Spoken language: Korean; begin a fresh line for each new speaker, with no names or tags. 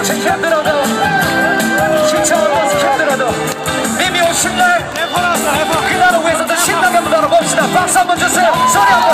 일찍 힘들어도 시청하고 힘들어도 님이 오신 날 네, 네, 그날을 위해서 더 신나게 한번 놀아봅시다. 박수 한번 주세요. 소리 한번